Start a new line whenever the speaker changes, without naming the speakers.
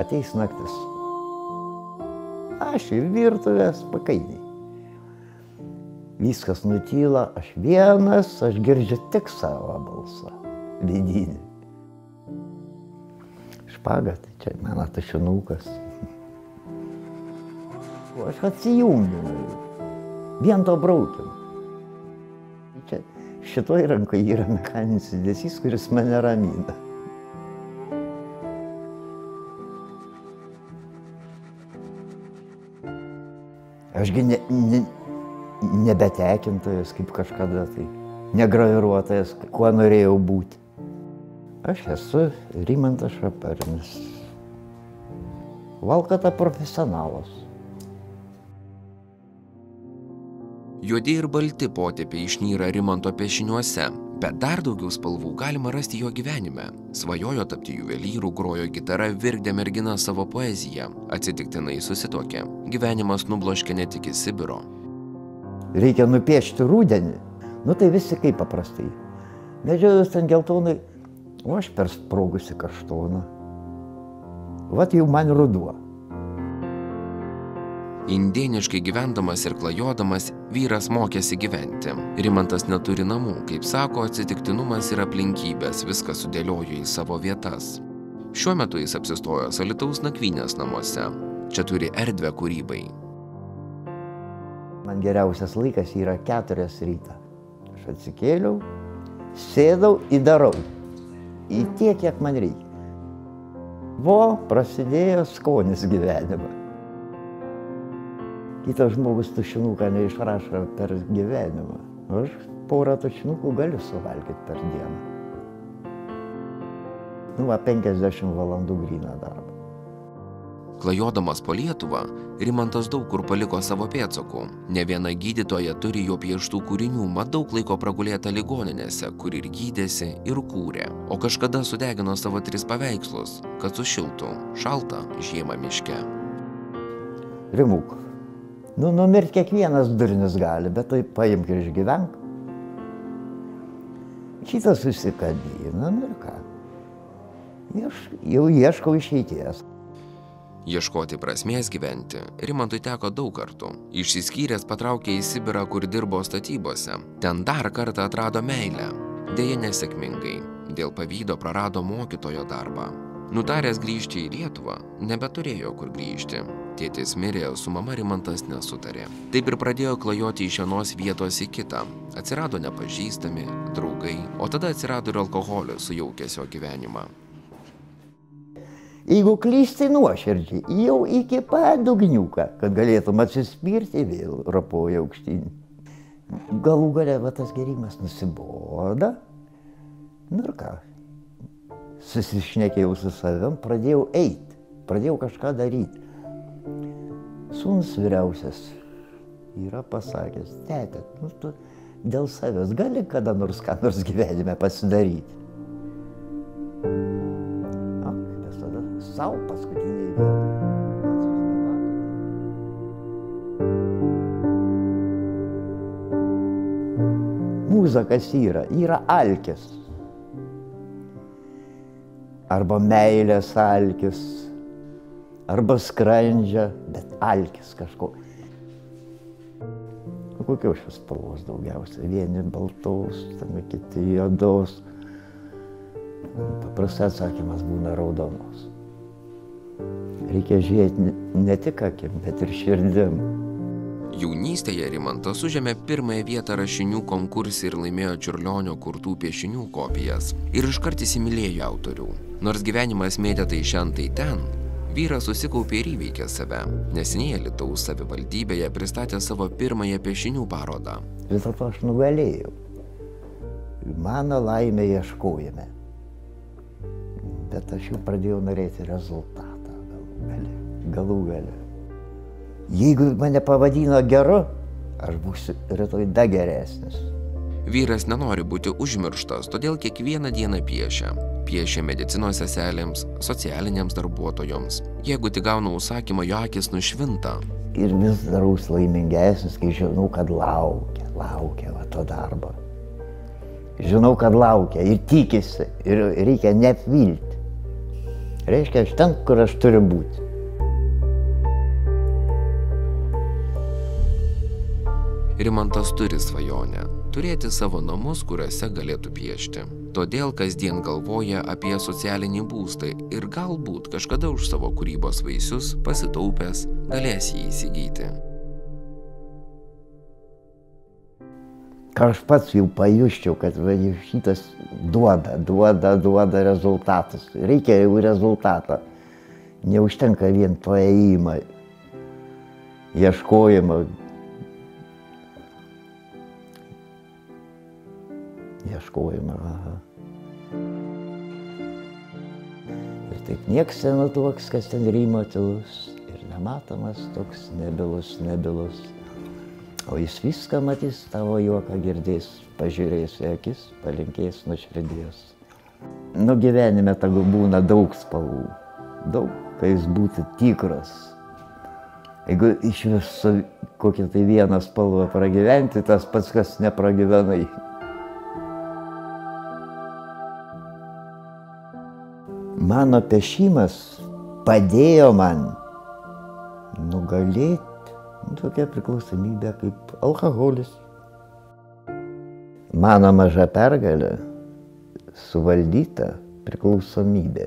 ateis naktis. Aš į virtuvės pakainiai. Viskas nutyla, aš vienas, aš girdžiu tik savo balsą, vidinį. Špaga, tai čia mano tašinukas. Aš atsijungiu, vien to braukiam. Čia šitoj rankoje yra mechaninis judesys, kuris mane ramina. Ašgi ne, ne, nebetekintojas kaip kažkada, tai negraviruotojas, kuo norėjau būti. Aš esu Rimantas Šaparinis. Valkata profesionalas.
Juodi ir balti potėpiai išnyra Rimanto piešiniuose, bet dar daugiau spalvų galima rasti jo gyvenime. Svajojo tapti juvelyrų, grojo gitara, virkdė mergina savo poeziją. Atsitiktinai susitokė. Gyvenimas nubloškė ne tik į Sibiro.
Reikia nupiešti rūdienį. Nu tai visi kaip paprastai. Medžiojus ten geltonai, o aš persprogusi kaštoną. Vat jau man ruduo.
Indėniškai gyvendamas ir klajodamas, vyras mokėsi gyventi. Rimantas neturi namų, kaip sako, atsitiktinumas ir aplinkybės viską sudėliojo į savo vietas. Šiuo metu jis apsistojo Salitaus nakvynės namuose. Čia turi erdvę kūrybai.
Man geriausias laikas yra keturias rytą. Aš atsikėliau, sėdau, įdarau. Į tiek, kiek man reikia. Vo, prasidėjo skonis gyvenimą. Kitas žmogus tušinuką neišrašo per gyvenimą. Aš porą tušinukų galiu suvalgyti per dieną. Nu, va, 50 valandų gryną darbą.
Klajodamas po Lietuvą, Rimantas daug kur paliko savo pėdsakų. Ne viena gydytoja turi jo pieštų kūrinių, mat daug laiko pragulėta ligoninėse, kur ir gydėsi, ir kūrė. O kažkada sudegino savo tris paveikslus, kad sušiltų šaltą žiemą miške.
Rimuk. Nu, numirt kiekvienas durnis gali, bet tai paimk ir išgyvenk. Šitas susikabina, nu ir ką. Aš jau ieškau išeities.
Ieškoti prasmės gyventi Rimantui teko daug kartų. Išsiskyręs patraukė į Sibirą, kur dirbo statybose. Ten dar kartą atrado meilę. Deja nesėkmingai. Dėl pavydo prarado mokytojo darbą. Nutaręs grįžti į Lietuvą, nebeturėjo kur grįžti. Tėtis mirė, su mama Rimantas nesutarė. Taip ir pradėjo klajoti iš vienos vietos į kitą. Atsirado nepažįstami, draugai, o tada atsirado ir alkoholis sujaukęs jo gyvenimą.
Jeigu klysti nuoširdžiai, jau iki padugniuką, kad galėtum atsispirti, vėl rapoja aukštyn. Galų gale va tas gerimas nusiboda. Nu ir ką, susišnekėjau su savim, pradėjau eiti, pradėjau kažką daryti. Sūnus vyriausias yra pasakęs, tėtė, nu tu dėl savęs gali kada nors ką nors gyvenime pasidaryti. O, nes tada savo paskutiniai vietai. Mūza kas yra? Yra alkis. Arba meilės alkis, arba skrandžia, bet alkis kažko. Nu, Kokios šios spalvos daugiausia? Vieni baltos, ten kiti juodos. Paprastai atsakymas būna raudonos. Reikia žiūrėti ne tik akim, bet ir širdim.
Jaunystėje Rimantas užėmė pirmąją vietą rašinių konkursą ir laimėjo Čiurlionio kurtų piešinių kopijas. Ir iškart įsimylėjo autorių. Nors gyvenimas mėtė tai šiandien tai ten, vyras susikaupė ir įveikė save. Neseniai Lietuvos savivaldybėje pristatė savo pirmąją piešinių parodą.
Vis dėlto aš nugalėjau. Mano laimė ieškojame. Bet aš jau pradėjau norėti rezultatą galų gale. Galų gale. Jeigu mane pavadino geru, aš būsiu rytoj dar geresnis.
Vyras nenori būti užmirštas, todėl kiekvieną dieną piešia. Piešia medicinos seselėms, socialiniams darbuotojams. Jeigu tik gauna užsakymą, jo akis nušvinta.
Ir vis daraus laimingesnis, kai žinau, kad laukia, laukia va to darbo. Žinau, kad laukia ir tikisi ir reikia neapvilti. Reiškia, aš ten, kur aš turiu būti.
Rimantas turi svajonę - turėti savo namus, kuriuose galėtų piešti. Todėl kasdien galvoja apie socialinį būstą ir galbūt kažkada už savo kūrybos vaisius pasitaupęs galės jį įsigyti.
Ką aš pats jau pajuščiau, kad va, šitas duoda, duoda, duoda rezultatus. Reikia jau rezultatą. Neužtenka vien to ėjimą, ieškojimą, ieškojimą. Ir taip nieks nenutuoks, kas ten rymo tylus ir nematomas toks nebilus, nebilus. O jis viską matys, tavo juoką girdės, pažiūrės į akis, palinkės nuo širdies. Nu gyvenime tegu būna daug spalvų, daug, kai jis būtų tikras. Jeigu iš viso kokią tai vieną spalvą pragyventi, tas pats, kas nepragyvenai. Mano pešimas padėjo man nugalėti tokią priklausomybę kaip alkoholis. Mano maža pergalė suvaldyta priklausomybė.